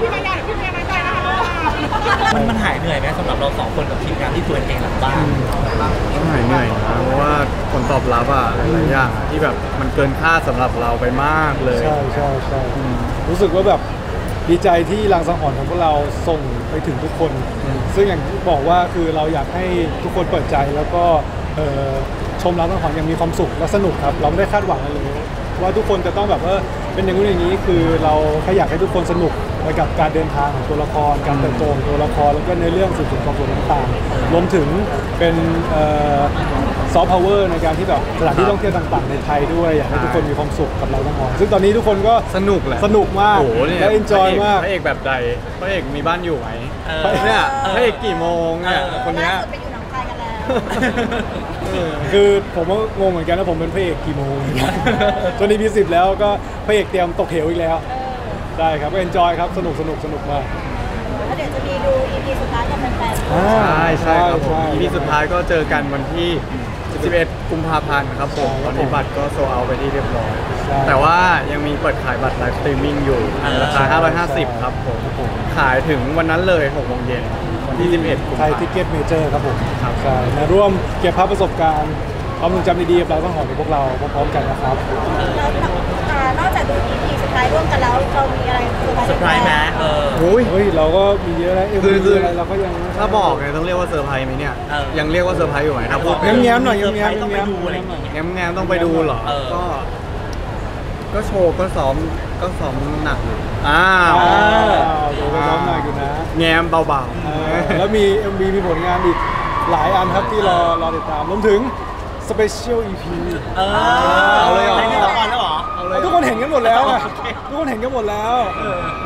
พี่มายาหรือพี่เมย์น้อยใจนะคะมันมันหายเหนื่อยไหมสำหรับเราสองคนกับทีมงานที่ตัวเองหลังบ้านก็หายเหนื่อยนะเพราะว่าผลตอบรับอะหลายๆอย่างอะที่แบบมันเกินคาดสำหรับเราไปมากเลยใช่ใช่ใช่รู้สึกว่าแบบดีใจที่รางสังหรณ์ของพวกเราส่งไปถึงทุกคน ซึ่งอย่างที่บอกว่าคือเราอยากให้ทุกคนเปิดใจแล้วก็เอ่อชมรางสังหรณ์อย่างมีความสุขและสนุกครับ เราไม่ได้คาดหวังอะไรเลยว่าทุกคนจะต้องแบบว่า เป็นอย่างนู้นอย่างนี้คือเราแค่อยากให้ทุกคนสนุกไปกับการเดินทางของตัวละคร การเติบโตของตัวละครแล้วก็ในอเรื่องสืบสวนสอบสวนต่างๆรวมถึงเป็นซอฟต์พาวเวอร์ในการที่แบบสถานที่ท่องเที่ยวต่างๆในไทยด้วยอยากให้ทุกคนมีความสุขกับเราทั้งหมดซึ่งตอนนี้ทุกคนก็สนุกแหละสนุกมากโอ้โหเนี่ยและ enjoy พระกมากพระเอกแบบใดพระเอกมีบ้านอยู่ไหมเออเนี่ยพระเอกกี่โมงเนี่ยเออคนเนี้ย ล่าสุดไปอยู่หนอง คายกันแล้วคือผมก็งงเหมือนกันว่าผมเป็นพระเอกกี่โมงจน EP สิบแล้วก็พระเอกเตรียมตกเหวอีกแล้ว ได้ครับก็ enjoy ครับสนุกสนุกสนุกมากแล้วเดี๋ยวจะมีดู EP สุดท้ายกับแฟนๆอ่าใช่ใช่ครับผมใช่ EP สุดท้ายก็เจอกันวันที่ 11 กุมภาพันธ์ครับผมใช่ครับตอนนี้บัตรก็โซเอาไปที่เรียบร้อยใช่แต่ว่ายังมีเปิดขายบัตร live streaming อยู่อ่าราคา550 ครับผมขายถึงวันนั้นเลย6โมงเย็น วันที่11กุมไทภายพันทิธ์เก็ตเมเจอร์ครับผมครับใช่มาร่วมเก็บภาพประสบการณ์ความทรงจำดีๆกับเราทั้งหอของพวกเราพร้อมๆกันนะครับ แล้วอ่านอกจากดู EP สุดท้ายร่วมกันแล้วเรามีอะไรเซอร์ไพรส์เซอร์ไพรส์ไหมเออโอ้ย เฮ้ย เราก็มีเยอะแล้วเอ็มคือคือ อะไรเราก็ยัง ถ้าบอกเนี่ยต้องเรียกว่าเซอร์ไพรส์ไหมเนี่ย เออ ยังเรียกว่าเซอร์ไพรส์อยู่ไหมถ้าพูดไปแง้มๆหน่อยเซอร์ไพรส์แง้มๆต้องไปแง้มๆดูอะไรอย่างเงี้ย แง้มแง้มต้องไปดูเหรอ เออ ก็ ก็โชว์ก็ซ้อมก็ซ้อมหนักอยู่อ้าอ้าววเดี๋ยวไปซ้อมหน่อยอยู่นะแง้มเบาเออแล้วมี MV มีผลงานอีกหลายอันครับที่รอรอติดตามรวมถึงสเปเชียล EP เออเอาเลยเหรอ ได้ที่ละครแล้วเหรอเอาเลย ทุกคนเห็นกันหมดแล้วไงโอเคทุกคนเห็นกันหมดแล้ว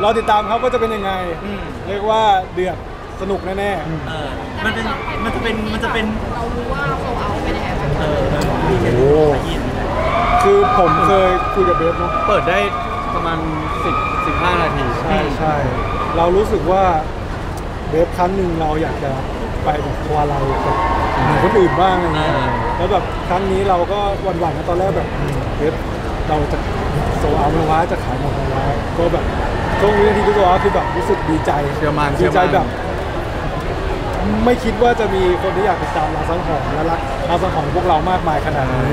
รอติดตามครับว่าจะเป็นยังไง อืม เรียกว่าเดือดสนุกแน่เออมันเป็น มันจะเป็น มันจะเป็น เรารู้ว่าโซเอาเป็นยังไงบ้างเออๆโอ้ คือผมเคยคุยกับเบสเนาะๆเปิดได้ประมาณ 10 15 นาที ใช่ใช่เรารู้สึกว่าเบฟครั้งหนึ่งเราอยากจะไปแบบทัวร์เราแบบเหมือนคนอื่นบ้างอะไรเงี้ยอ่าแล้วแบบครั้งนี้เราก็หวั่นๆนะตอนแรกแบบเบฟเราจะโซเอาไหมว่าจะขายหมดไหมวะก็แบบช่วงวินาทีที่โซเอาคือแบบรู้สึกดีใจเชื่อมั่นดีเชื่อใจมั่นแบบไม่คิดว่าจะมีคนที่อยากติดตามลาซังหองและรักลาซังหองพวกเรามากมายขนาดนี้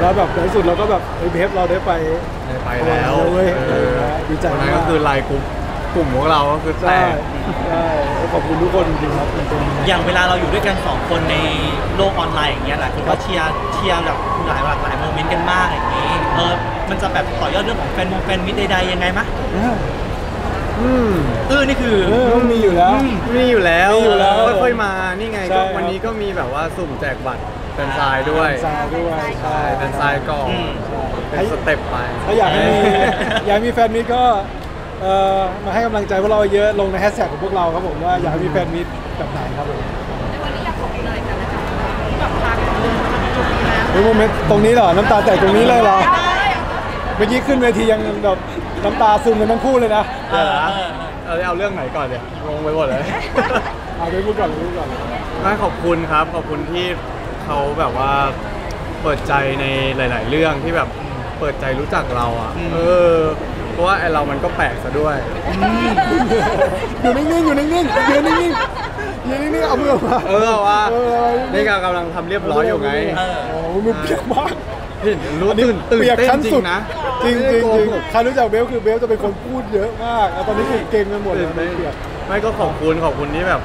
แล้วแบบในที่สุดเราก็แบบเฮ้ยเบฟเราได้ไปได้ไปแล้วเว้ยเออดีใจวันนั้นมาก็กคือไลน์กลุ่มกลุ่มของเราก็คือแตใช่กใช่ขอบคุณทุกคนจริงๆครับจริงๆอย่างเวลาเราอยู่ด้วยกันสองคนในโลกออนไลน์อย่างเงี้ยหลายคนก็เชียร์เชียร์แบบหลายหลากหลายโมเมนต์กันมากอย่างงี้เออมันจะแบบต่อยอดเรื่องของแฟนมงแฟนมิตรใดๆยังไงมะอืมเออนี่คือเออต้องมีอยู่แล้วมีอยู่แล้วมีอยู่แล้วค่อยๆมานี่ไงใช่ก็ครับวันนี้ก็มีแบบว่าสุ่มแจกบัตร เป็นทรายด้วย ซายด้วยใช่เป็นทรายก่อนอืม เป็นสเต็ปไปถ้าอยากให้มีอยากให้มีแฟนมิตรก็เอ่อมาให้กำลังใจพวกเราเยอะลงในแฮชแท็กของพวกเราครับผมว่าอยากให้มีแฟนมิตรแบบไหนครับผมในวันนี้อยากขอบคุณอะไรกันนะคะที่แบบพากันเดินมาถึงจุดนี้แล้วเฮ้ยโมเมนต์ตรงนี้เหรอน้ำตาแตกตรงนี้เลยเหรอเมื่อกี้ขึ้นเวทียังแบบน้ำตาซึมกันทั้งคู่เลยนะเออเออเอาเอาเรื่องไหนก่อนเนี่ยงงไปหมดเลย เอาไปพูดก่อนไปพูดก่อน ไม่ขอบคุณครับ ขอบคุณที่ เขาแบบว่าเปิดใจในหลาย ๆ เรื่องที่แบบเปิดใจรู้จักเราอะ อืม เออ เพราะว่าไอเรามันก็แปลกซะด้วย อยู่นิ่งๆอยู่นิ่งๆยืนนิ่งๆยืนนิ่งๆเอามือออกมาเออว่าเออนี่ก็กำลังทำเรียบร้อยอยู่ไงเออ โอ้โหมือเปียกมากเห็นรู้ตื่นตื่นเปียกเต้นขั้นจริสุดงนะจริงจริงไม่จริงได้โกหกใครรู้จักเบลคือเบลจะเป็นคนพูดเยอะมากแล้วตอนนี้คือเก่งกันหมดเลยตื่นเต้นเปียก ไม่ก็ขอบคุณขอบคุณที่แบบ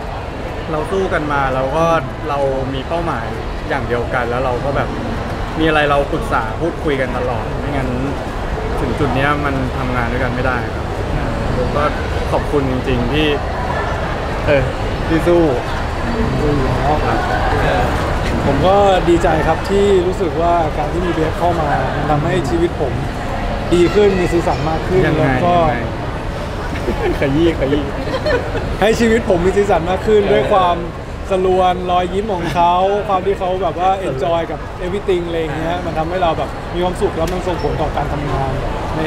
เราสู้กันมาแล้วก็เรามีเป้าหมายอย่างเดียวกัน แล้วเราก็แบบมีอะไรเราปรึกษาพูดคุยกันตลอด ไม่งั้นถึงจุดเนี้ยมันทำงานด้วยกันไม่ได้ครับผมก็ขอบคุณจริง ๆ ที่ เออที่สู้ดูอยู่แล้วผมก็ดีใจครับที่รู้สึกว่าการที่มีเบ้บเข้ามามันทำให้ชีวิตผมดีขึ้นมีสีสันมากขึ้นยังไงแล้วก็ยังไง ขยี้ขยี้ให้ชีวิตผมมีสีสันมากขึ้นด้วยความสลวนรอยยิ้มของเขาความที่เขาแบบว่าเอนจอยกับ everything อะไรอย่างเงี้ยมันทำให้เราแบบมีความสุขแล้วมันส่งผลต่อการทำงาน ใน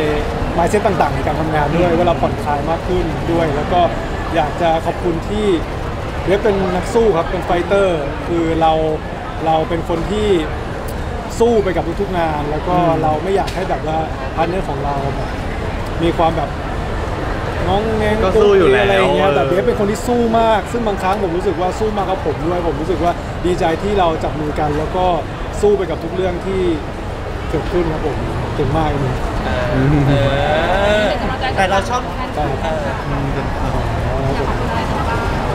mindset ต่างๆ ในการทำงานด้วยว่าเราผ่อนคลายมากขึ้นด้วย แล้วก็อยากจะขอบคุณที่เรียกเป็นนักสู้ครับเป็น fighter คือเราเราเป็นคนที่สู้ไปกับทุกๆงาน แล้วก็เราไม่อยากให้แบบว่า partner ของเราแบบมีความแบบ น้องแงงก็สู้อยู่แล้วอะไรอย่างเงี้ยแต่เออเบ้บเป็นคนที่สู้มาก ซึ่งบางครั้งผมรู้สึกว่าสู้มากกับผมด้วย ผมรู้สึกว่าดีใจที่เราจับมือกัน แล้วก็สู้ไปกับทุกเรื่องที่เกิดขึ้นครับผมเก่งมากเลยเออแต่เราชอบใช่ครับ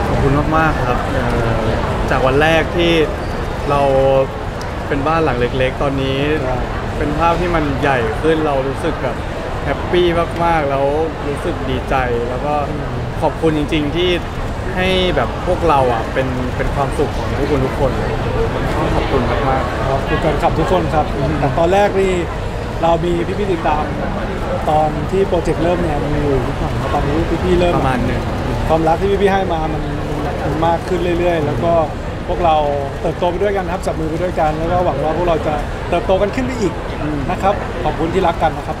ขอบคุณมากๆครับเอ่อจากวันแรกที่เราเป็นบ้านหลังเล็ก ๆ ตอนนี้ เป็นภาพที่มันใหญ่ขึ้นเรารู้สึกแบบ แฮปปี้มากๆ แล้วรู้สึกดีใจแล้วก็ขอบคุณจริง ๆ ที่ให้แบบพวกเราอะเป็นเป็นความสุขของพวกคุณทุกคนเลยขอบคุณมากๆครับคือแฟนคลับทุกคนครับแต่ตอนแรกนี่เรามีพี่ๆติดตาม ตอนที่โปรเจกต์เริ่มเนี่ยมันมีอยู่นิดหน่อยแต่ตอนนี้พี่ๆเริ่มประมาณหนึ่งความรักที่พี่ๆให้มามันมันมากขึ้นเรื่อย ๆ แล้วก็พวกเราเติบโตไปด้วยกันครับจับมือไปด้วยกันแล้วก็หวังว่าพวกเราจะเติบโตกันขึ้นไปอีกนะครับขอบคุณที่รักกันนะครับ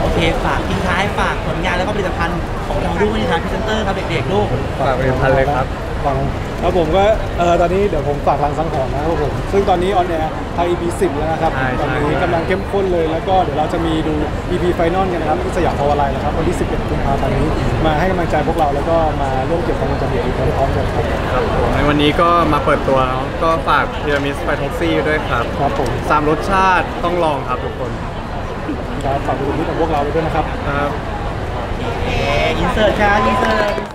โอเค ฝากทิ้งท้ายฝากผลงานแล้วก็ผลิตภัณฑ์ของเราด้วยนะครับพรีเซนเตอร์ครับเด็กๆลูกฝากผลิตภัณฑ์เลยครับฟังแล้วผมก็เออตอนนี้เดี๋ยวผมฝากลางสังหรณ์นะครับผมซึ่งตอนนี้ on air ทาง EP 10แล้วนะครับใช่ตอนนี้ใช่กำลังเข้มข้นเลยแล้วก็เดี๋ยวเราจะมีดู EP ไฟนอลกันนะครับที่สยามภาวลัยนะครับวันที่ 11กุมภาพันธ์นี้ มาให้กำลังใจพวกเราแล้วก็มาร่วมเก็บความทรงจำดีๆพร้อมๆกันครับครับผมในวันนี้ก็มาเปิดตัวเนอะก็ฝากพีระมิดไปท็อกซี่ด้วยครับครับผมสามรสชาติต้องลองครับทุกคน ครับฝากดูที่ของพวกเราไปด้วยนะครับครับอินเสิร์ตครับอินเสิร์ต